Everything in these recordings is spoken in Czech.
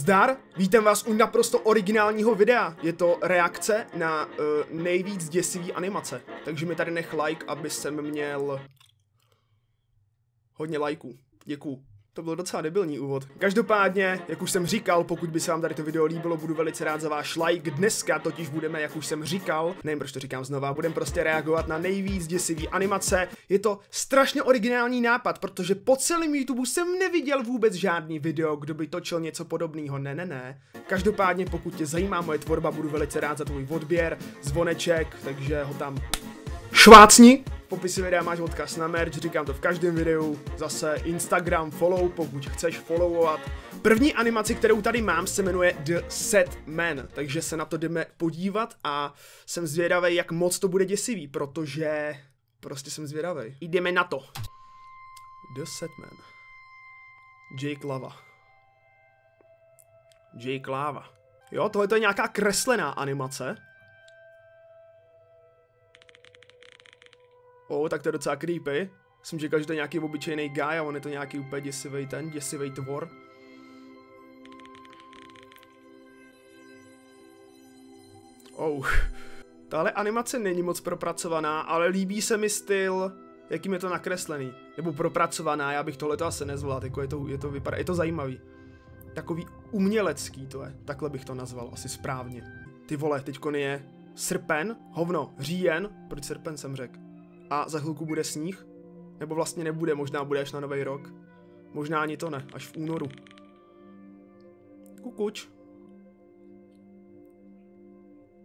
Zdar, vítám vás u naprosto originálního videa. Je to reakce na uh, nejvíc děsivý animace. Takže mi tady nech like, aby jsem měl hodně lajků. Děkuju. To byl docela debilní úvod. Každopádně, jak už jsem říkal, pokud by se vám tady to video líbilo, budu velice rád za váš like. Dneska totiž budeme, jak už jsem říkal, nevím proč to říkám znova, budeme prostě reagovat na nejvíc děsivý animace. Je to strašně originální nápad, protože po celém YouTube jsem neviděl vůbec žádný video, kdo by točil něco podobného. Ne, ne, ne. Každopádně, pokud tě zajímá moje tvorba, budu velice rád za tvůj odběr, zvoneček, takže ho tam švácni popisu videa máš odkaz na merch, říkám to v každém videu, zase Instagram follow, pokud chceš followovat. První animaci, kterou tady mám, se jmenuje The Set Man, takže se na to jdeme podívat a jsem zvědavý, jak moc to bude děsivý, protože prostě jsem zvědavý. Jdeme na to. The Set Man. Jake Lava. Jake Lava. Jo, tohle to je nějaká kreslená animace. O, tak to je docela creepy. Jsem říkal, že to je nějaký obyčejný guy a on je to nějaký úplně děsivý ten, děsivý tvor. Oh. Tahle animace není moc propracovaná, ale líbí se mi styl, jakým je to nakreslený. Nebo propracovaná, já bych tohle to asi nezvládl, jako je to, je to, vypadá, je to zajímavý. Takový umělecký to je, takhle bych to nazval, asi správně. Ty vole, teďkon je srpen, hovno, říjen, proč srpen jsem řekl? A za chvilku bude sníh. Nebo vlastně nebude, možná bude až na nový rok. Možná ani to ne, až v únoru. Kukuč.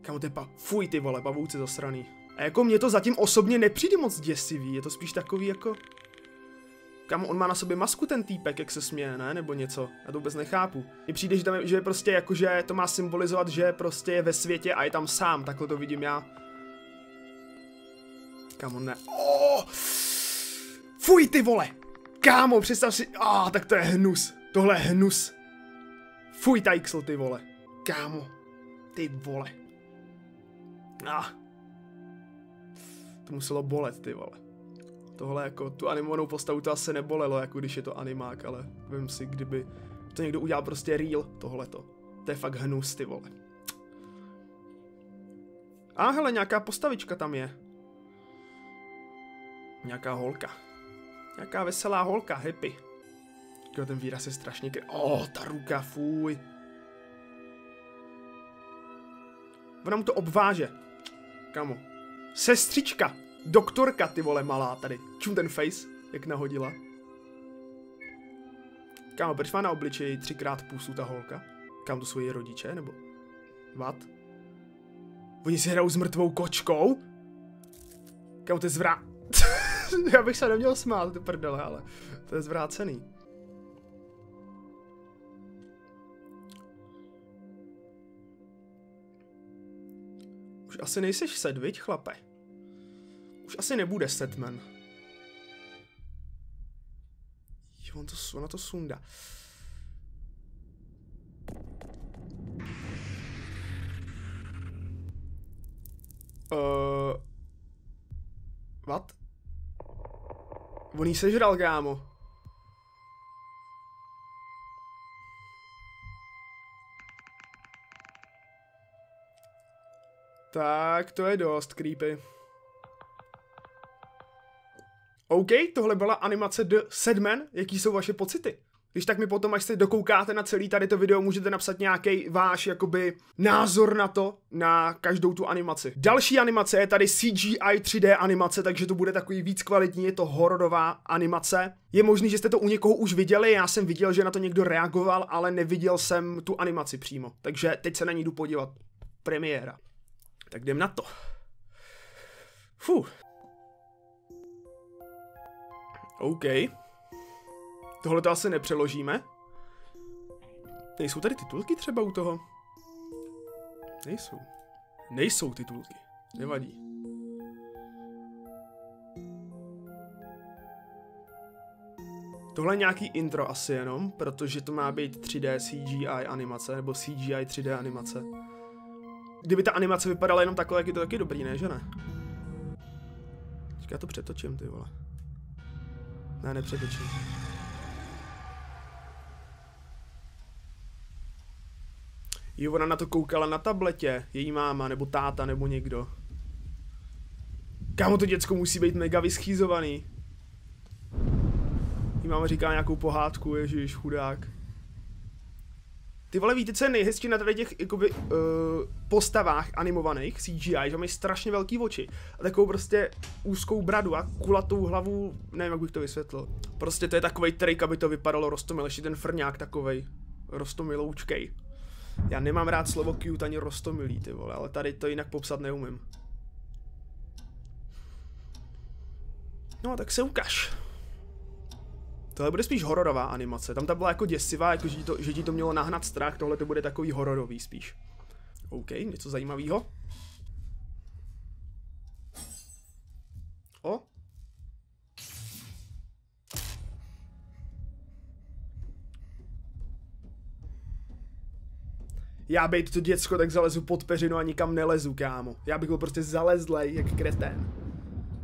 Kam to je pa... Fuj ty vole, pavouci zasraný. A jako mě to zatím osobně nepřijde moc děsivý, je to spíš takový jako... Kam on má na sobě masku ten týpek, jak se směje, ne? Nebo něco. Já to vůbec nechápu. Mně přijde, že, tam je, že prostě jako, že to má symbolizovat, že prostě je ve světě a je tam sám, takhle to vidím já. Kámo, ne. Oh! Fuj, ty vole! Kámo, představ si... Ah, tak to je hnus. Tohle je hnus. Fuj, Tajxl, ty vole. Kámo. Ty vole. Ah. To muselo bolet, ty vole. Tohle jako, tu animovanou postavu to asi nebolelo, jako když je to animák, ale vím si, kdyby to někdo udělal prostě real, tohleto. To je fakt hnus, ty vole. A hele, nějaká postavička tam je. Nějaká holka. Nějaká veselá holka, happy. Jo, ten výraz je strašně kr... Oh, ta ruka, fuj. Ona mu to obváže. Kamo. Sestřička. Doktorka, ty vole, malá tady. Čum ten face, jak nahodila. Kámo, proč má na obličeji třikrát pusu ta holka? Kam to její rodiče, nebo? Vat? Oni si hrajou s mrtvou kočkou? Kámo, to je zvrá... já bych se neměl smát, ty prdele, ale to je zvrácený. Už asi nejseš set, viď, chlape? Už asi nebude setman. Jo, on to, ona to sunda. Uh, what? On jí sežral, kámo. Tak, to je dost creepy. OK, tohle byla animace The Sedman. Jaký jsou vaše pocity? Když tak mi potom, až se dokoukáte na celý tady to video, můžete napsat nějaký váš jakoby názor na to, na každou tu animaci. Další animace je tady CGI 3D animace, takže to bude takový víc kvalitní, je to hororová animace. Je možný, že jste to u někoho už viděli, já jsem viděl, že na to někdo reagoval, ale neviděl jsem tu animaci přímo. Takže teď se na ní jdu podívat. Premiéra. Tak jdem na to. Fuh. OK. Tohle to asi nepřeložíme. Nejsou tady titulky třeba u toho? Nejsou. Nejsou titulky. Nevadí. Tohle je nějaký intro asi jenom, protože to má být 3D CGI animace, nebo CGI 3D animace. Kdyby ta animace vypadala jenom takhle, jak je to taky dobrý, ne, že ne? Já to přetočím, ty vole. Ne, nepřetočím. Jo, ona na to koukala na tabletě, její máma, nebo táta, nebo někdo. Kámo, to děcko musí být mega vyschýzovaný. Jí máma říká nějakou pohádku, ježiš, chudák. Ty vole, víte, co je nejhezčí na tady těch jakoby, uh, postavách animovaných CGI, že mají strašně velký oči a takovou prostě úzkou bradu a kulatou hlavu, nevím, jak bych to vysvětlil. Prostě to je takový trik, aby to vypadalo rostomil, ještě ten frňák takovej, rostomiloučkej. Já nemám rád slovo cute ani rostomilý, ty vole, ale tady to jinak popsat neumím. No, tak se ukaž. Tohle bude spíš hororová animace. Tam ta byla jako děsivá, jako že, to, že ti to mělo nahnat strach, tohle to bude takový hororový spíš. OK, něco zajímavého. Já bejt to děcko, tak zalezu pod peřinu a nikam nelezu, kámo. Já bych byl prostě zalezlej, jak kretén.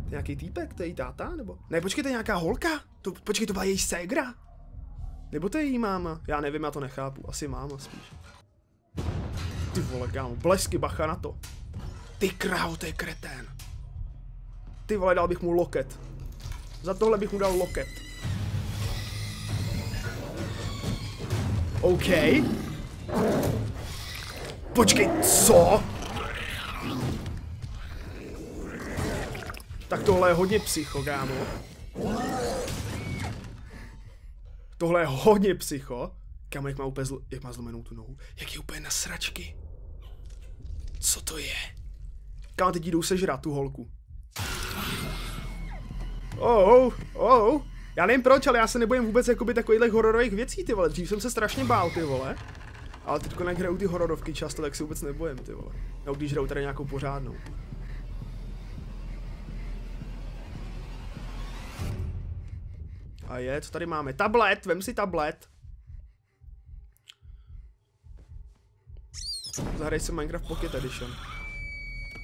Nějaký týpek, to je její táta, nebo? Ne, počkej, to je nějaká holka? To, počkej, to byla její ségra? Nebo to je její máma? Já nevím, já to nechápu. Asi máma spíš. Ty vole, kámo, blesky, bacha na to. Ty krávo, to je kretén. Ty vole, dal bych mu loket. Za tohle bych mu dal loket. OK. Počkej, co? Tak tohle je hodně psycho, kámo. Tohle je hodně psycho. Kámo, jak má úplně zl jak má zlomenou tu nohu. Jak je úplně na sračky. Co to je? Kámo, teď jdou sežrat tu holku. Oh, oh. Já nevím proč, ale já se nebojím vůbec jakoby takovýchhle hororových věcí, ty vole. Dřív jsem se strašně bál, ty vole. Ale teď, jak hraju ty hororovky často, tak se vůbec nebojím, ty vole. No, když hraju tady nějakou pořádnou. A je, co tady máme? Tablet, vem si tablet. Zahraj si Minecraft Pocket Edition.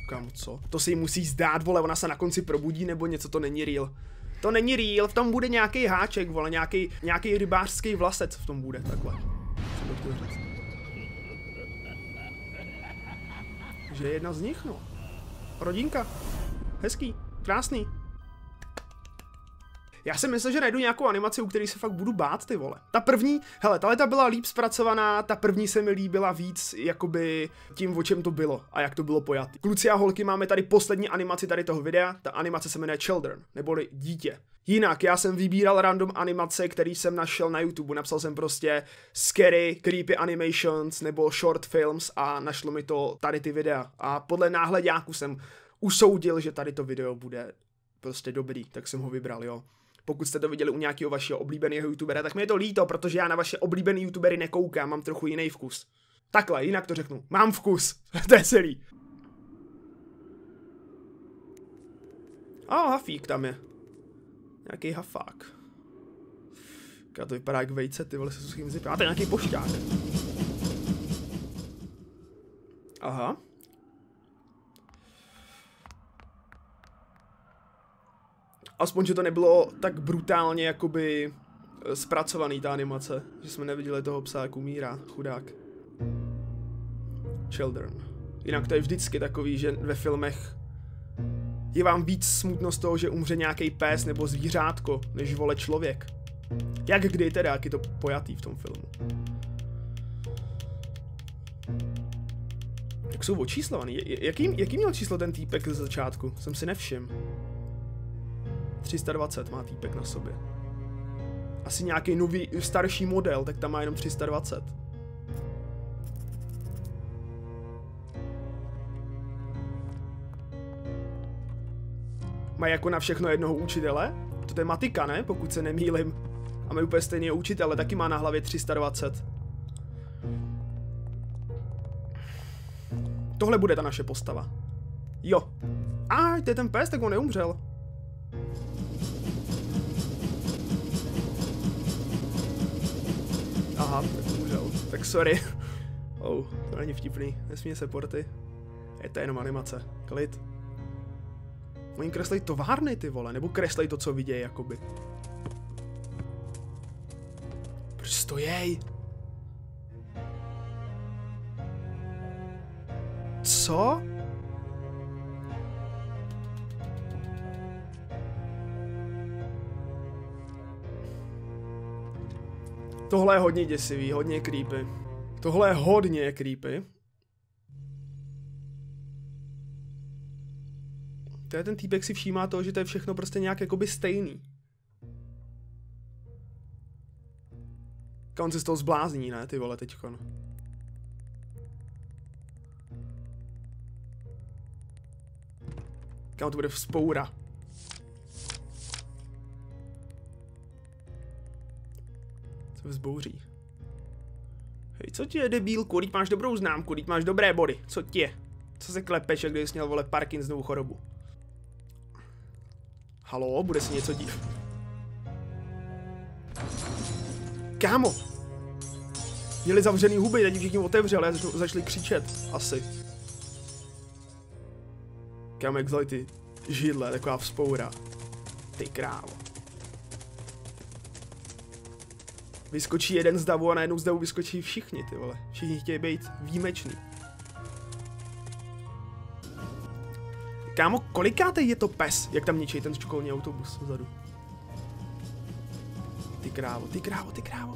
Kam co? To si jí musí zdát, vole, ona se na konci probudí, nebo něco, to není real. To není real, v tom bude nějaký háček, vole, nějaký, nějaký rybářský vlasec v tom bude, takhle. Jsem to chtěl říct. Že je jedna z nich, no. Rodinka. Hezký, krásný. Já si myslím, že najdu nějakou animaci, u které se fakt budu bát, ty vole. Ta první, hele, ta ta byla líp zpracovaná, ta první se mi líbila víc, jakoby tím, o čem to bylo a jak to bylo pojatý. Kluci a holky, máme tady poslední animaci tady toho videa, ta animace se jmenuje Children, neboli dítě. Jinak, já jsem vybíral random animace, který jsem našel na YouTube, napsal jsem prostě scary, creepy animations nebo short films a našlo mi to tady ty videa. A podle náhledáku jsem usoudil, že tady to video bude prostě dobrý, tak jsem ho vybral, jo pokud jste to viděli u nějakého vašeho oblíbeného youtubera, tak mi je to líto, protože já na vaše oblíbené youtubery nekoukám, mám trochu jiný vkus. Takhle, jinak to řeknu. Mám vkus. to je celý. A oh, hafík tam je. Nějaký hafák. Ká to vypadá jak vejce, ty vole se suchým zipem. A to je nějaký pošťák. Aha. Aspoň, že to nebylo tak brutálně jakoby eh, zpracovaný ta animace, že jsme neviděli toho psa, jak umírá, chudák. Children. Jinak to je vždycky takový, že ve filmech je vám víc smutno z toho, že umře nějaký pes nebo zvířátko, než vole člověk. Jak kdy teda, jak je to pojatý v tom filmu. Jak jsou očíslovaný? Jaký, jaký měl číslo ten týpek z začátku? Jsem si nevšiml. 320 má týpek na sobě. Asi nějaký nový, starší model, tak tam má jenom 320. Mají jako na všechno jednoho učitele? To je matika, ne? Pokud se nemýlim. A mají úplně stejný učitele, taky má na hlavě 320. Tohle bude ta naše postava. Jo. A, to je ten pes, tak on neumřel. Aha, tak umřel. Tak sorry. Oh, to není vtipný. Nesmí se porty. Je to jenom animace. Klid. Oni kreslej továrny, ty vole, nebo kreslej to, co vidějí, jakoby. Proč stojej? Co? Tohle je hodně děsivý, hodně creepy. Tohle je hodně creepy. To je ten týpek si všímá toho, že to je všechno prostě nějak jakoby stejný. On se z toho zblázní, ne, ty vole, teďkon. Kam to bude vzpoura. Vzbouří. Hej, co ti je debil, kolik máš dobrou známku, kolik máš dobré body, co ti je? Co se klepeš, jak kdybys měl, vole, Parkinsonovu chorobu? Halo, bude si něco dít. Kámo! Měli zavřený huby, teď všichni otevřeli a začali křičet. Asi. Kámo, jak vzali ty židle, taková vzpoura. Ty krávo. Vyskočí jeden z davu a najednou z davu vyskočí všichni, ty vole. Všichni chtějí být výjimečný. Kámo, kolikáte je to pes, jak tam ničí ten školní autobus vzadu? Ty krávo, ty krávo, ty krávo.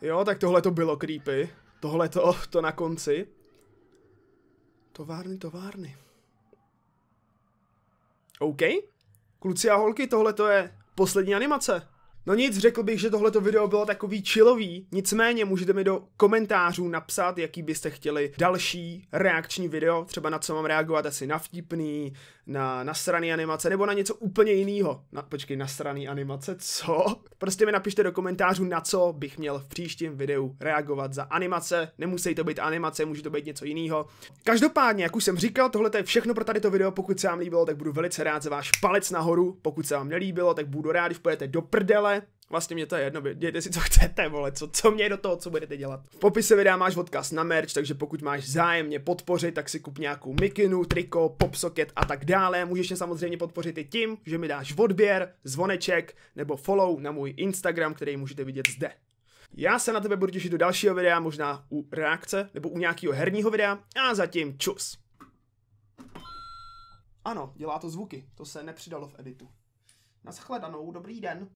Jo, tak tohle to bylo creepy. Tohle to, to na konci. Továrny, továrny. OK. Kluci a holky, tohle to je poslední animace. No nic, řekl bych, že tohleto video bylo takový chillový, nicméně můžete mi do komentářů napsat, jaký byste chtěli další reakční video, třeba na co mám reagovat, asi na vtipný, na nasraný animace, nebo na něco úplně jiného. Na, počkej, nasraný animace, co? Prostě mi napište do komentářů, na co bych měl v příštím videu reagovat za animace, nemusí to být animace, může to být něco jiného. Každopádně, jak už jsem říkal, tohle je všechno pro tady to video, pokud se vám líbilo, tak budu velice rád za váš palec nahoru, pokud se vám nelíbilo, tak budu rád, když půjdete do prdele, Vlastně mě to je jedno, dějte si co chcete, vole, co, co mě do toho, co budete dělat. V popise videa máš odkaz na merch, takže pokud máš zájem mě podpořit, tak si kup nějakou mikinu, triko, popsocket a tak dále. Můžeš mě samozřejmě podpořit i tím, že mi dáš odběr, zvoneček nebo follow na můj Instagram, který můžete vidět zde. Já se na tebe budu těšit do dalšího videa, možná u reakce nebo u nějakého herního videa a zatím čus. Ano, dělá to zvuky, to se nepřidalo v editu. Naschledanou, dobrý den.